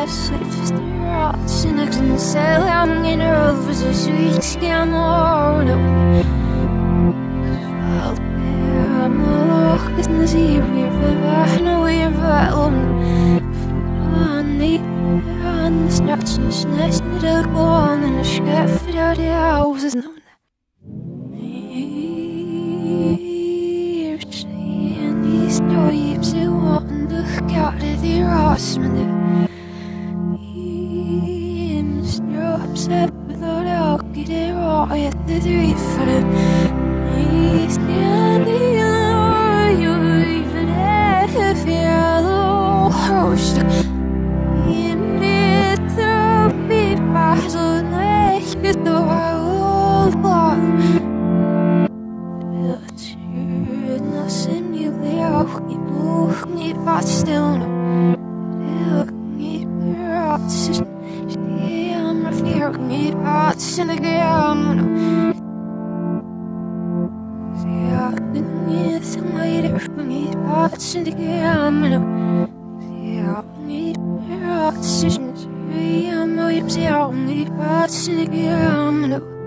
rots and eggs and sail I'm in her over the sweet be I'm the lock is in the sea river no we're alone Honey on the starts and snatch the go on and the scarf it out the houses no. Stripes i wanderkade de rasende Stripes without alky de var jättedrifade Stjärnor you even if jag lost In mitt upp i basen Äcket och allvar Ni buch ni bastion Ni brats Stem rafir ni in the ground Jag ni som är ni brats in the ground Jag ni brats Jag ni brats in the ground